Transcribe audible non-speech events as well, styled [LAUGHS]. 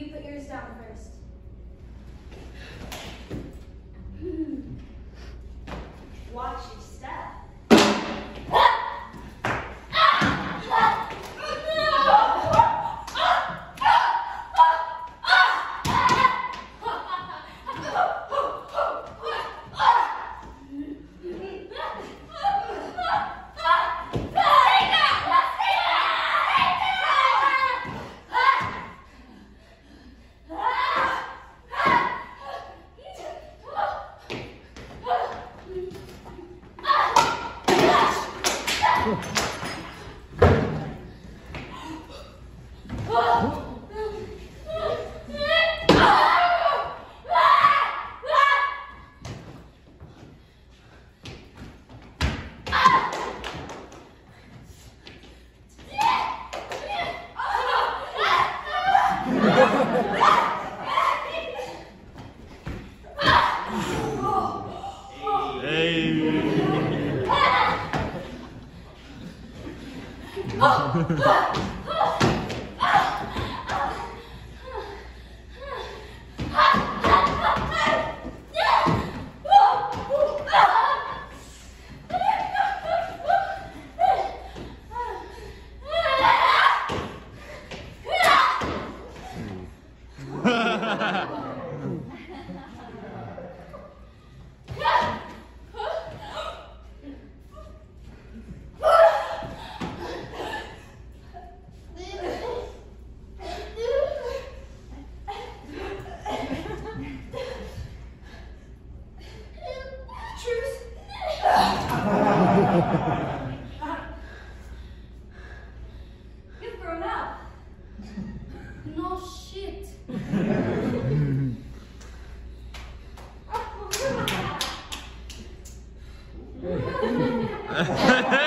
You put yours down first. 啊ハハ！You've grown up. No shit. oh, [LAUGHS]